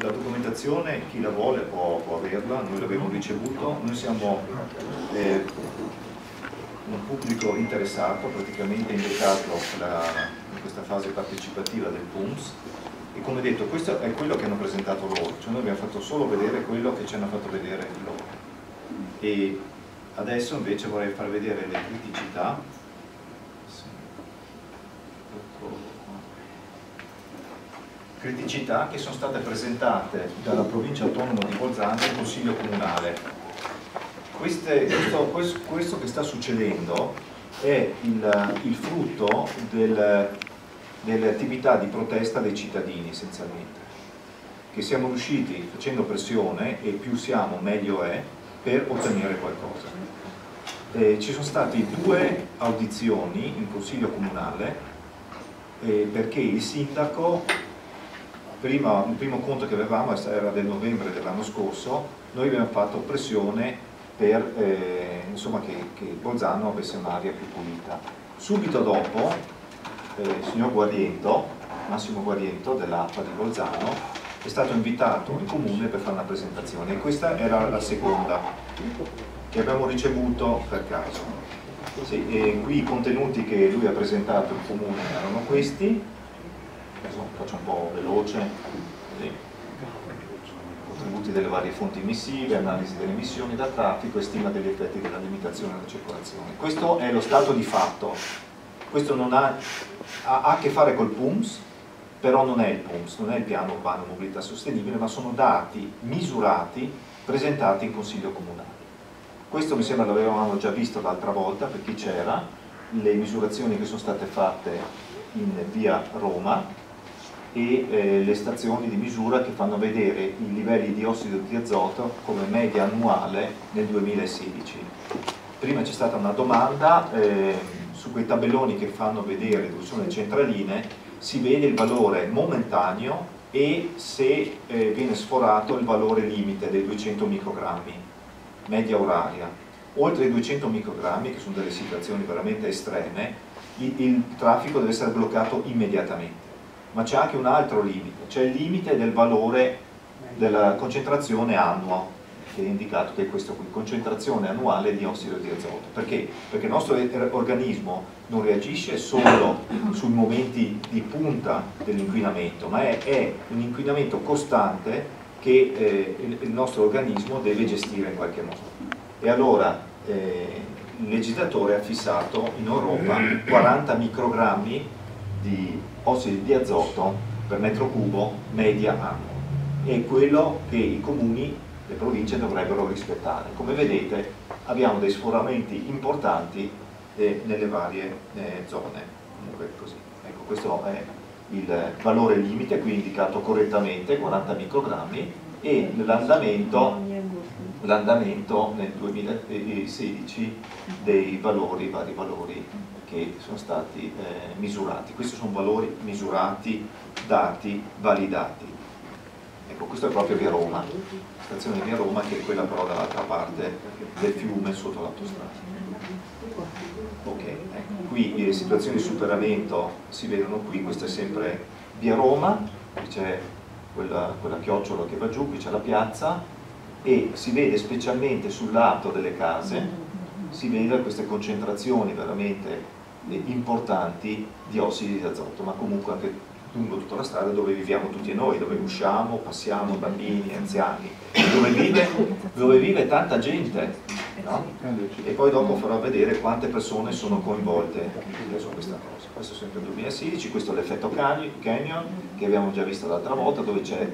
la documentazione chi la vuole può, può averla, noi l'abbiamo ricevuto, noi siamo eh, un pubblico interessato, praticamente indicato la, in questa fase partecipativa del PUMS e come detto questo è quello che hanno presentato loro, cioè noi abbiamo fatto solo vedere quello che ci hanno fatto vedere loro. E adesso invece vorrei far vedere le criticità criticità che sono state presentate dalla provincia autonoma di Bolzano al Consiglio Comunale. Queste, questo, questo, che sta succedendo è il, il frutto del, delle attività di protesta dei cittadini essenzialmente, che siamo riusciti facendo pressione e più siamo meglio è per ottenere qualcosa. Eh, ci sono state due audizioni in Consiglio Comunale eh, perché il sindaco prima, il primo conto che avevamo era del novembre dell'anno scorso, noi abbiamo fatto pressione per eh, insomma, che, che, Bolzano avesse un'aria più pulita. Subito dopo eh, il signor Guariento, Massimo Guariento dell'APA di Bolzano, è stato invitato in comune per fare una presentazione e questa era la seconda che abbiamo ricevuto per caso. Sì, qui i contenuti che lui ha presentato in comune erano questi, adesso faccio un po' veloce, così. contributi delle varie fonti emissive, analisi delle emissioni da traffico e stima degli effetti della limitazione della circolazione. Questo è lo stato di fatto, questo non ha, ha, ha a che fare col PUMS, però non è il PUMS, non è il piano urbano mobilità sostenibile, ma sono dati misurati presentati in Consiglio Comunale. Questo mi sembra l'avevamo già visto l'altra volta per chi c'era, le misurazioni che sono state fatte in via Roma, e eh, le stazioni di misura che fanno vedere i livelli di ossido di azoto come media annuale nel 2016. Prima c'è stata una domanda, eh, su quei tabelloni che fanno vedere dove sono le centraline si vede il valore momentaneo e se eh, viene sforato il valore limite dei 200 microgrammi, media oraria. Oltre i 200 microgrammi, che sono delle situazioni veramente estreme, il, il traffico deve essere bloccato immediatamente ma c'è anche un altro limite, c'è il limite del valore della concentrazione annua, che è indicato che è questo qui, concentrazione annuale di ossido di azoto. Perché? Perché il nostro organismo non reagisce solo sui momenti di punta dell'inquinamento, ma è, è, un inquinamento costante che eh, il, il, nostro organismo deve gestire in qualche modo. E allora eh, il legislatore ha fissato in Europa 40 microgrammi di ossidi di azoto per metro cubo media anno è quello che i comuni, le province dovrebbero rispettare. Come vedete abbiamo dei sforamenti importanti eh, nelle varie eh, zone. Ecco, questo è il valore limite, qui indicato correttamente, 40 microgrammi, e l'andamento nel 2016 dei valori, vari valori che sono stati eh, misurati. Questi sono valori misurati, dati, validati. Ecco, questo è proprio via Roma, stazione via Roma che è quella però dall'altra parte del fiume sotto l'autostrada. Ok, ecco, qui le situazioni di superamento si vedono qui, questa è sempre via Roma, qui c'è quella, quella chiocciola che va giù, qui c'è la piazza e si vede specialmente sul lato delle case si vede queste concentrazioni veramente importanti di ossidi di azoto, ma comunque anche lungo tutta la strada dove viviamo tutti noi, dove usciamo, passiamo, bambini, anziani, dove vive, dove vive tanta gente. No? E poi dopo farò vedere quante persone sono coinvolte su questa cosa. Questo è sempre il 2016, questo è l'effetto canyon che abbiamo già visto l'altra volta, dove c'è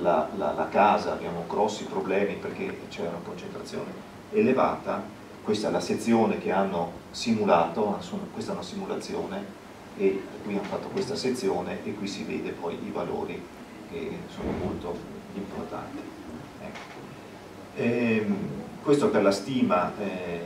la, la, la casa, abbiamo grossi problemi perché c'è una concentrazione elevata questa è la sezione che hanno simulato, questa è una simulazione e qui hanno fatto questa sezione e qui si vede poi i valori che sono molto importanti. Ecco. Ehm, questo per la stima eh,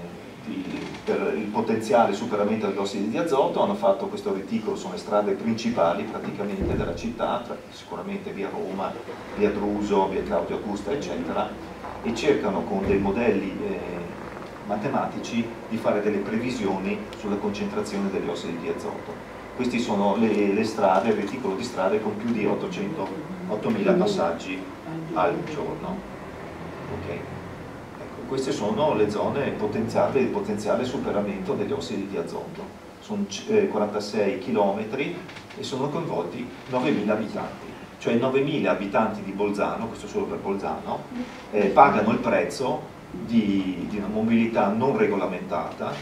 di, per il potenziale superamento degli ossidi di azoto hanno fatto questo reticolo, sono le strade principali praticamente della città, sicuramente via Roma, via Druso, via Claudio Augusta eccetera e cercano con dei modelli eh, matematici di fare delle previsioni sulla concentrazione degli ossidi di azoto. Queste sono le, le strade, il reticolo di strade con più di 800 8.000 passaggi al giorno. Okay. Ecco, queste sono le zone potenziate di potenziale superamento degli ossidi di azoto. Sono 46 km e sono coinvolti 9.000 abitanti cioè 9.000 abitanti di Bolzano, questo solo per Bolzano, eh, pagano il prezzo di, di, una mobilità non regolamentata,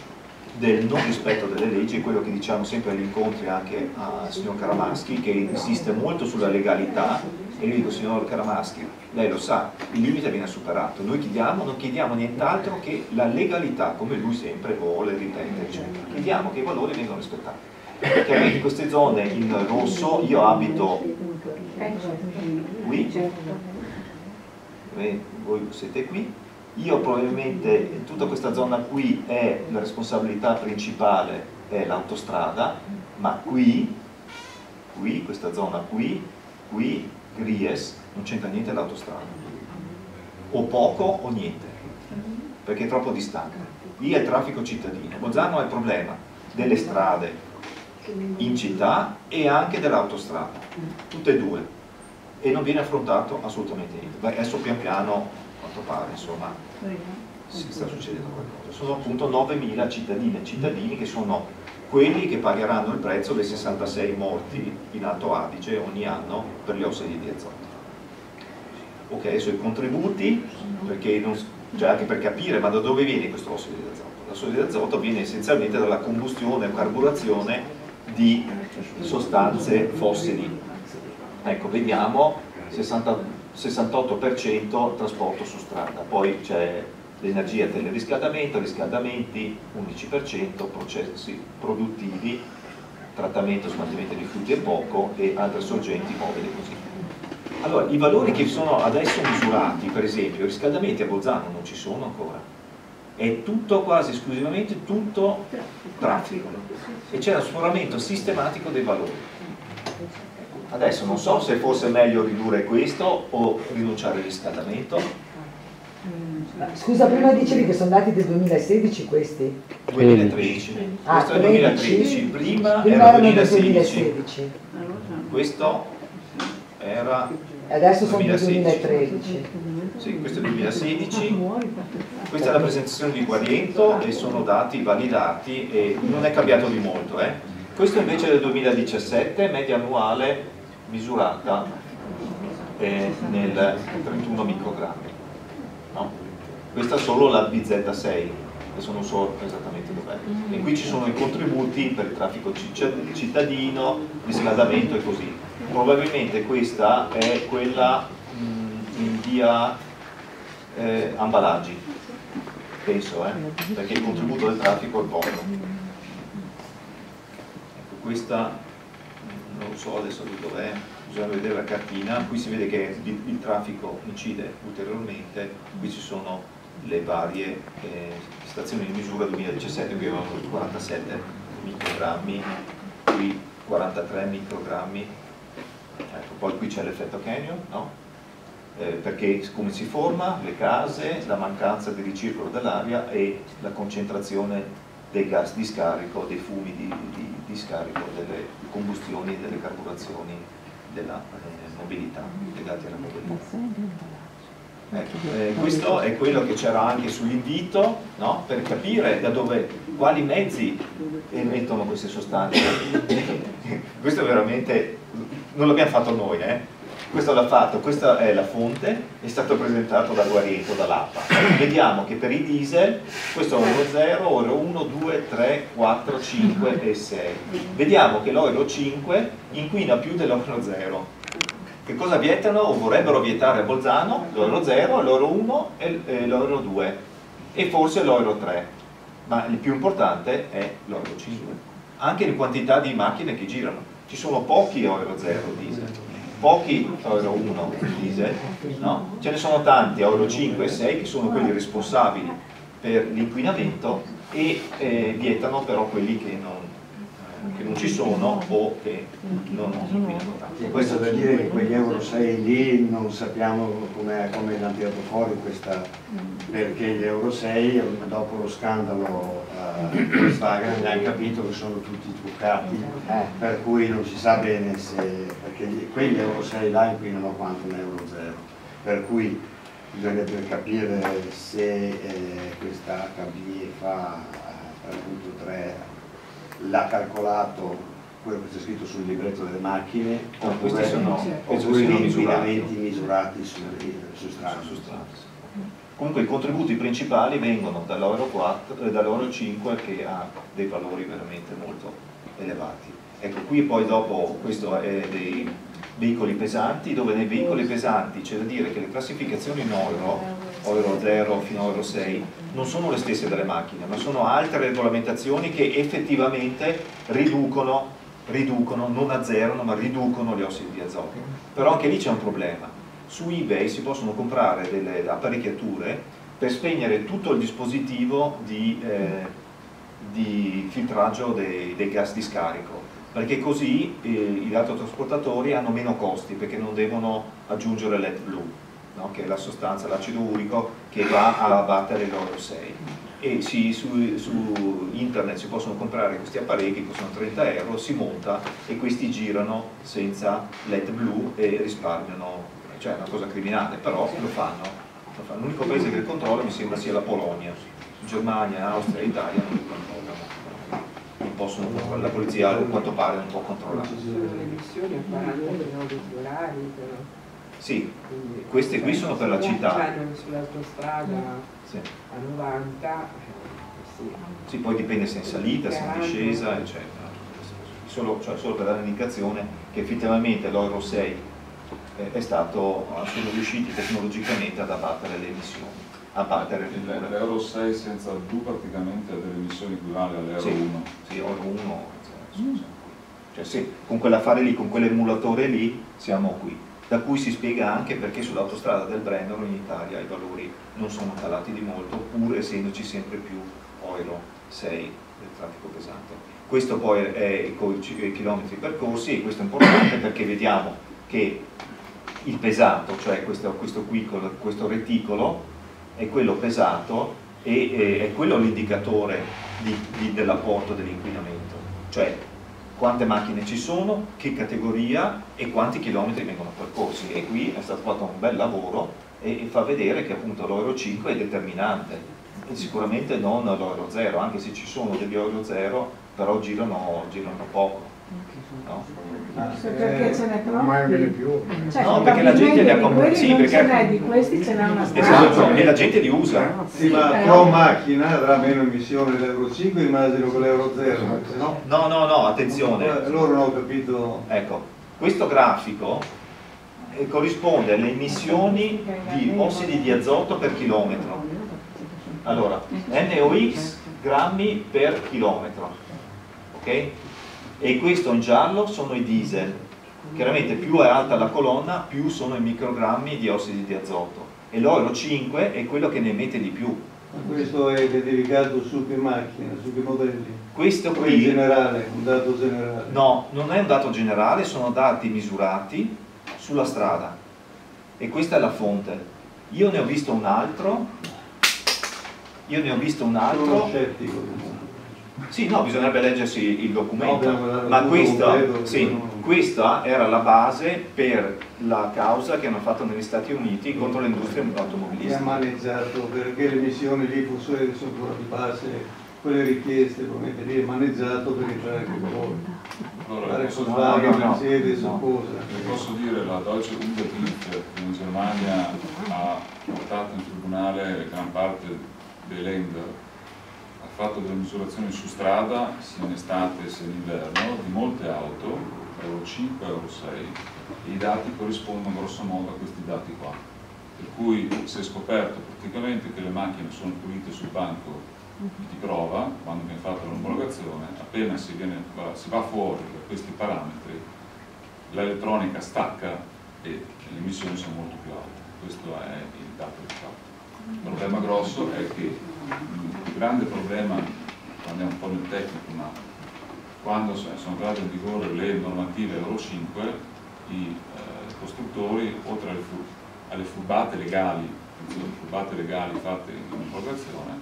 del non rispetto delle leggi, quello che diciamo sempre agli incontri anche al signor Karamaschi, che insiste molto sulla legalità, e io dico signor Karamaschi, lei lo sa, il limite viene superato, noi chiediamo, non chiediamo nient'altro che la legalità, come lui sempre vuole, ripete, eccetera. Chiediamo che i valori vengano rispettati. Chiaramente in queste zone in rosso io abito qui, voi siete qui, io probabilmente tutta questa zona qui è la responsabilità principale è l'autostrada, ma qui, qui, questa zona qui, qui, Gries, non c'entra niente l'autostrada, o poco o niente, perché è troppo distante. Lì è il traffico cittadino, Bolzano ha il problema delle strade in città e anche dell'autostrada, tutte e due, e non viene affrontato assolutamente niente. Adesso pian piano, quanto pare, insomma, si sta succedendo qualcosa. Sono appunto 9.000 cittadine e cittadini che sono quelli che pagheranno il prezzo dei 66 morti in Alto Adige ogni anno per gli ossidi di azoto. Ok, adesso i contributi, perché non, cioè anche per capire ma da dove viene questo ossido di azoto? L'ossido di azoto viene essenzialmente dalla combustione o carburazione di sostanze fossili. Ecco, vediamo 60, 68% trasporto su strada, poi c'è l'energia teleriscaldamento, riscaldamenti 11%, processi produttivi, trattamento, smaltimento di rifiuti e poco e altre sorgenti mobili così. Allora, i valori che sono adesso misurati, per esempio, i riscaldamenti a Bolzano non ci sono ancora, è tutto quasi esclusivamente tutto traffico e c'è uno sforamento sistematico dei valori. Adesso non so se fosse meglio ridurre questo o rinunciare al riscaldamento. Scusa, prima dicevi che sono dati del 2016 questi? 2013. Ah, questo è il 2013, prima, prima era 2016. 2016. Questo era Adesso sono del 2013. Sì, questo è il 2016. Questa è la presentazione di Guariento e sono dati validati e non è cambiato di molto. Eh. Questo invece è del 2017, media annuale misurata eh, nel 31 microgrammi. No? Questa è solo la BZ6, adesso non so esattamente dov'è. E qui ci sono i contributi per il traffico cittadino, riscaldamento e così probabilmente questa è quella mh, mm, in via eh, amballaggi penso eh, perché il contributo del traffico è poco ecco questa non so adesso dov'è bisogna vedere la cartina. Qui si vede che il, il, traffico incide ulteriormente. Qui ci sono le varie eh, stazioni di misura 2017 qui avevamo 47 microgrammi qui 43 microgrammi. Ecco, poi qui c'è l'effetto canyon, no? eh, perché come si forma, le case, la mancanza di ricircolo dell'aria e la concentrazione dei gas di scarico, dei fumi di, di, di scarico delle combustioni e delle carburazioni della eh, mobilità, legati alla mobilità. Ecco, eh, questo è quello che c'era anche sull'invito no? per capire da dove, quali mezzi emettono queste sostanze. questo è veramente non l'abbiamo fatto noi, eh? Questo l'ha fatto, questa è la fonte, è stato presentato da Guariento, dall'APA. Vediamo che per i diesel, questo è Euro 0, Euro 1, 2, 3, 4, 5 e 6. Vediamo che l'Euro 5 inquina più dell'Euro 0. Che cosa vietano o vorrebbero vietare a Bolzano? L'Euro 0, l'Euro 1 e l'Euro 2 e forse l'Euro 3. Ma il più importante è l'Euro 5. Anche in quantità di macchine che girano ci sono pochi Euro 0 diesel, pochi Euro 1 diesel, no? ce ne sono tanti Euro 5 e 6 che sono quelli responsabili per l'inquinamento e eh, vietano però quelli che non, che non ci sono o che non inquinano tanto. E questo da dire che quegli euro 6 lì non sappiamo come, come è tirato fuori questa, perché gli euro 6 dopo lo scandalo eh, Volkswagen hanno capito che sono tutti truccati, per cui non si sa bene se, perché quegli euro 6 là inquinano quanto un euro 0, per cui bisognerebbe capire se eh, questa HB fa eh, 3.3 l'ha calcolato quello che c'è scritto sul libretto delle macchine no, oppure, sono, oppure gli inquinamenti misurati. su, su strada. Comunque i contributi principali vengono dall'Euro eh, dall 5 che ha dei valori veramente molto elevati. Ecco, qui poi dopo questo è dei veicoli pesanti, dove nei veicoli pesanti c'è da dire che le classificazioni in euro, euro 0 fino a euro 6, non sono le stesse delle macchine, ma sono altre regolamentazioni che effettivamente riducono, riducono non azzerano, ma riducono gli ossidi di azoto. Però anche lì c'è un problema. Su eBay si possono comprare delle apparecchiature per spegnere tutto il dispositivo di, eh, di filtraggio dei, dei gas di scarico perché così eh, i datotrasportatori hanno meno costi perché non devono aggiungere l'ET blu, no? che è la sostanza, l'acido urico che va a battere l'oro 6 e si, su, su, internet si possono comprare questi apparecchi, costano 30 euro, si monta e questi girano senza LED blu e risparmiano, cioè è una cosa criminale, però lo fanno. L'unico paese che il controlla mi sembra sia la Polonia, Germania, Austria Italia non li controllano non possono la polizia a quanto pare non può controllare. Ci sono le emissioni a 40 orari però. Sì, queste qui sono per la città. Vanno sull'autostrada sì. a 90. Eh, sì. sì, poi dipende se è in salita, se è in discesa, eccetera. Solo, cioè, solo per dare un'indicazione che effettivamente l'Euro 6 eh, è stato, sono riusciti tecnologicamente ad abbattere le emissioni l'Euro 6 senza blu praticamente ha delle emissioni equivalenti all'Euro sì, 1 sì, Euro 1 cioè, mm. cioè sì, con quell'affare lì, con quell'emulatore lì siamo qui da cui si spiega anche perché sull'autostrada del Brennero in Italia i valori non sono calati di molto pur essendoci sempre più Euro 6 del traffico pesante. Questo poi è i chilometri percorsi e questo è importante perché vediamo che il pesato, cioè questo, questo, qui, questo reticolo è quello pesato e eh, è quello l'indicatore dell'apporto dell'inquinamento, cioè quante macchine ci sono, che categoria e quanti chilometri vengono percorsi e qui è stato fatto un bel lavoro e, e fa vedere che appunto l'Euro 5 è determinante, e sicuramente non l'Euro 0, anche se ci sono degli Euro 0 però girano, girano poco. No? perché ce n'è troppi più. Cioè, no, perché la gente li ha comprati. Sì, perché ce n'è di questi ce n'è una esatto, e la gente li usa. Sì, ma pro macchina avrà meno emissione dell'Euro 5, immagino che l'Euro 0. No? no, no, no, attenzione. Loro non ho capito. Ecco, questo grafico eh, corrisponde alle emissioni di ossidi di azoto per chilometro. Allora, NOx grammi per chilometro. Ok? E questo in giallo sono i diesel. Chiaramente più è alta la colonna più sono i microgrammi di ossidi di azoto. E l'oro 5 è quello che ne emette di più. Questo è dedicato su che macchine, su che modelli? questo qui in generale, un dato generale? No, non è un dato generale, sono dati misurati sulla strada. E questa è la fonte. Io ne ho visto un altro. Io ne ho visto un altro. sono scettico sì, no, bisognerebbe leggersi il documento, no, ma questa, sì, questa, era la base per la causa che hanno fatto negli Stati Uniti contro l'industria automobilistica. Si è maneggiato perché le missioni lì fossero ancora di base quelle richieste, probabilmente lì è maneggiato per entrare con loro. Allora, posso, Volkswagen, no, Mercedes no, cosa. Posso dire la Deutsche che in Germania ha portato in tribunale gran parte dei lender fatto delle misurazioni su strada, sia in estate sia in inverno, di molte auto, Euro 5 e Euro 6, e i dati corrispondono grosso modo a questi dati qua. Per cui si è scoperto praticamente che le macchine sono pulite sul banco di prova, quando viene fatta l'omologazione, appena si, viene, si va fuori da questi parametri, l'elettronica stacca e le emissioni sono molto più alte. Questo è il dato di fatto. Il problema grosso è che il grande problema, andiamo un po' nel tecnico, ma quando sono entrate in vigore le normative Euro 5, i eh, costruttori, oltre alle, fur alle furbate legali, furbate legali fatte in importazione,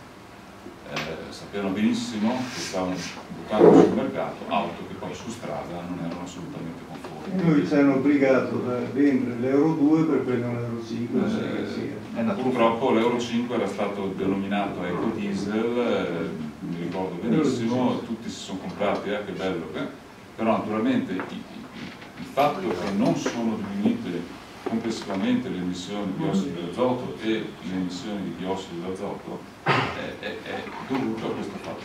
eh, sapevano benissimo che stavano buttando sul mercato auto che poi su strada non erano assolutamente conformi. Noi ci hanno obbligato a vendere l'Euro 2 per prendere l'Euro 5. Eh, eh, purtroppo l'Euro 5 era stato denominato Eco Diesel, eh, mi ricordo benissimo, tutti si sono comprati, eh, che bello, che... però naturalmente il, il fatto che non sono diminuite complessivamente le emissioni di biossido di azoto e le emissioni di biossido di azoto è, è, è dovuto a questo fatto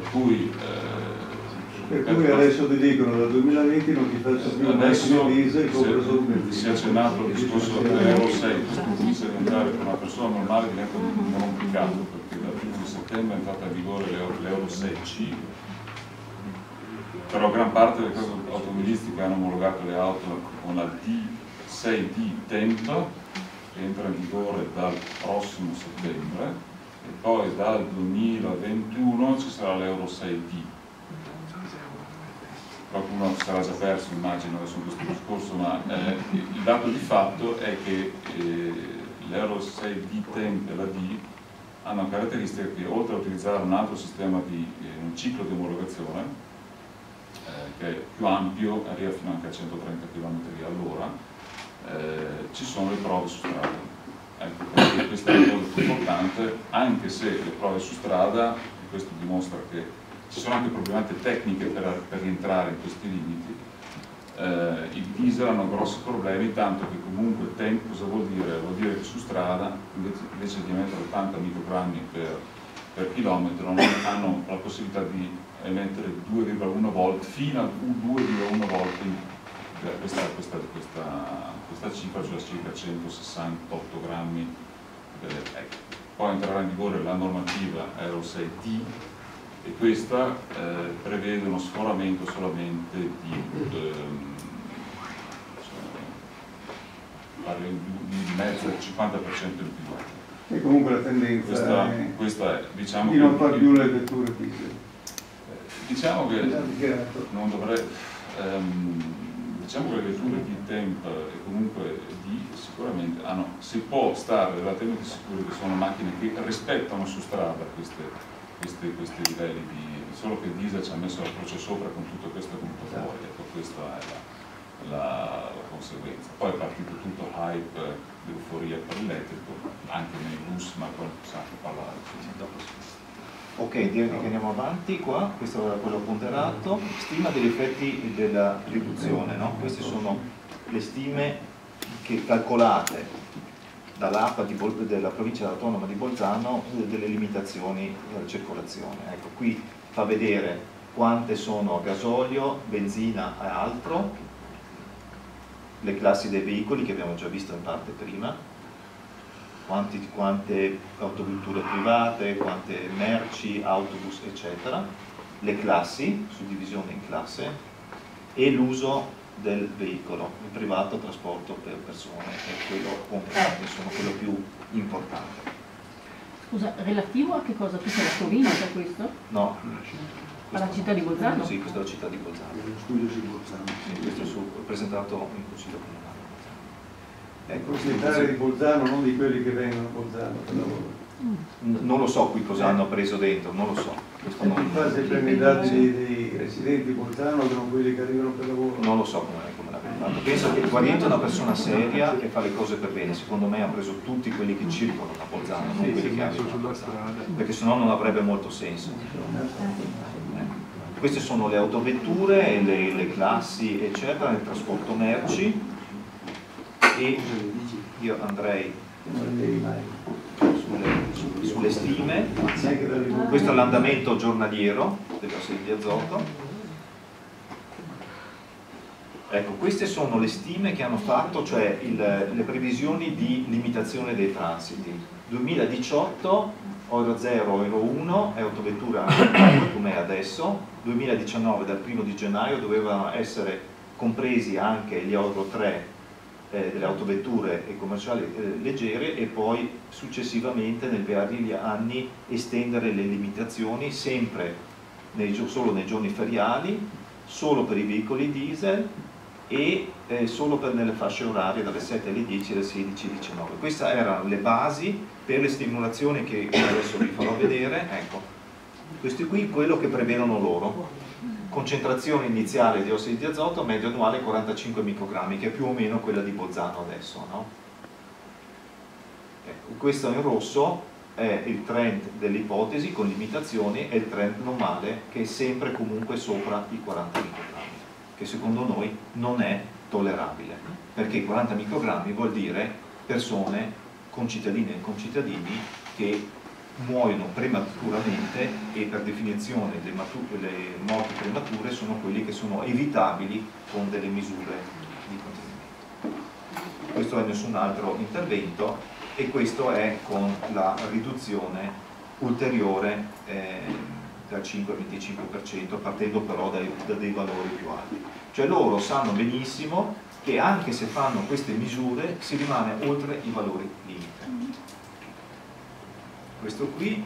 Per cui, eh, per cui adesso ti dicono dal 2020 non ti faccio più adesso diesel, compra solo benzina. Si è accennato al discorso dell'Euro 6, questo comincia a diventare per una persona normale diventa un complicato perché dal 1 settembre è entrata in vigore l'Euro 6C però gran parte delle case automobilistiche hanno omologato le auto con la D 6 di tempo che entra in vigore dal prossimo settembre e poi dal 2021 ci sarà l'Euro 6D. Qualcuno sarà già perso, immagino, in questo discorso, ma eh, il dato di fatto è che eh, l'Euro 6D Temp e la D hanno la caratteristica che oltre a utilizzare un altro sistema di eh, un ciclo di omologazione, eh, che è più ampio, arriva fino anche a 130 km all'ora, eh, ci sono le prove su strada. Ecco, questa è più importante, anche se le prove su strada, e questo dimostra che ci sono anche problematiche tecniche per, per rientrare in questi limiti, eh, i diesel hanno grossi problemi, tanto che comunque tempo cosa vuol dire? Vuol dire che su strada invece, invece di emettere 80 microgrammi per, per chilometro hanno la possibilità di emettere 2,1 volt fino a 2,1 volt questa, questa, questa, questa cifra, cioè circa 168 grammi. Ecco. Poi entrerà in vigore la normativa Euro 6D e questa eh, prevede uno sforamento solamente di, ehm, cioè, di mezzo al 50% in più. E comunque la tendenza questa, è, questa è diciamo di non fare più le vetture diesel. Diciamo che non dovrei... Um, diciamo che le letture di temp e comunque di sicuramente hanno, si può stare relativamente sicuri che sono macchine che rispettano su strada queste, queste, questi livelli di solo che diesel ci ha messo la croce sopra con tutto questo è fuori ecco questa è la, la, la, conseguenza. Poi è partito tutto hype l'euforia per l'elettrico anche nei bus ma poi possiamo parlare dopo Ok, direi che andiamo avanti qua, questo era quello ponderato, stima degli effetti della riduzione, no? queste sono le stime che calcolate dall'APA della provincia autonoma di Bolzano eh, delle limitazioni della circolazione. Ecco, qui fa vedere quante sono gasolio, benzina e altro, le classi dei veicoli che abbiamo già visto in parte prima, quanti, quante autovetture private, quante merci, autobus, eccetera, le classi, suddivisione in classe, e l'uso del veicolo, il privato trasporto per persone, è quello comprato, insomma quello più importante. Scusa, relativo a che cosa? Tutta la provincia questo? No. Alla città di Bolzano? Sì, questa è la città di Bolzano. Lo studio su Bolzano. Sì, questo è presentato in consiglio comunale. Ecco, proprietari di Bolzano, non di quelli che vengono a Bolzano per lavoro. Non lo so qui cosa hanno preso dentro, non lo so. Questo non, in fase prende i dati dei, residenti Bolzano sono quelli che arrivano per lavoro? Non lo so come, come l'ha fatto. Penso che Guariento è una persona seria che fa le cose per bene. Secondo me ha preso tutti quelli che circolano a Bolzano, non quelli che arrivano sulla strada. Perché sennò non avrebbe molto senso. Queste sono le autovetture, le, le classi, eccetera, nel trasporto merci e io andrei sulle, stime, questo è l'andamento giornaliero dell'ossido di azoto. Ecco, queste sono le stime che hanno fatto, cioè il, le previsioni di limitazione dei transiti. 2018 Euro 0, Euro 1 è autovettura come è adesso, 2019 dal 1 di gennaio dovevano essere compresi anche gli Euro 3 eh, delle autovetture e commerciali eh, leggere e poi successivamente nel vari anni estendere le limitazioni sempre nei, solo nei giorni feriali, solo per i veicoli diesel e eh, solo per nelle fasce orarie dalle 7 alle 10 e dalle 16 alle 19. Queste erano le basi per le stimolazioni che adesso vi farò vedere. Ecco, questo qui quello che prevedono loro. Concentrazione iniziale di ossidi di azoto, medio annuale 45 microgrammi, che è più o meno quella di Bolzano adesso. No? Ecco, questo in rosso è il trend dell'ipotesi con limitazioni e il trend normale che è sempre comunque sopra i 40 microgrammi, che secondo noi non è tollerabile, perché i 40 microgrammi vuol dire persone, concittadine e concittadini, che muoiono prematuramente e per definizione le, le morti premature sono quelli che sono evitabili con delle misure di contenimento. Questo è nessun altro intervento e questo è con la riduzione ulteriore eh, dal 5 al 25% partendo però dai, da dei valori più alti. Cioè loro sanno benissimo che anche se fanno queste misure si rimane oltre i valori limite. Questo qui